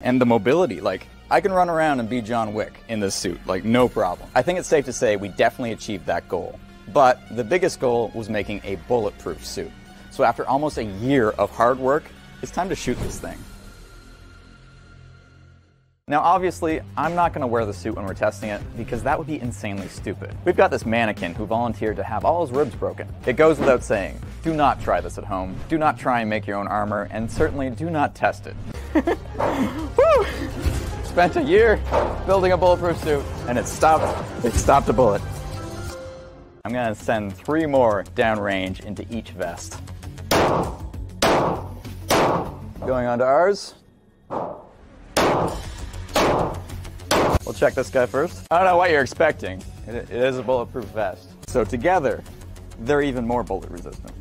And the mobility, like, I can run around and be John Wick in this suit, like, no problem. I think it's safe to say we definitely achieved that goal. But the biggest goal was making a bulletproof suit. So after almost a year of hard work, it's time to shoot this thing. Now, obviously, I'm not going to wear the suit when we're testing it because that would be insanely stupid. We've got this mannequin who volunteered to have all his ribs broken. It goes without saying, do not try this at home, do not try and make your own armor, and certainly do not test it. Spent a year building a bulletproof suit, and it stopped, it stopped a bullet. I'm gonna send three more downrange into each vest. Going on to ours. We'll check this guy first. I don't know what you're expecting. It, it is a bulletproof vest. So together, they're even more bullet resistant.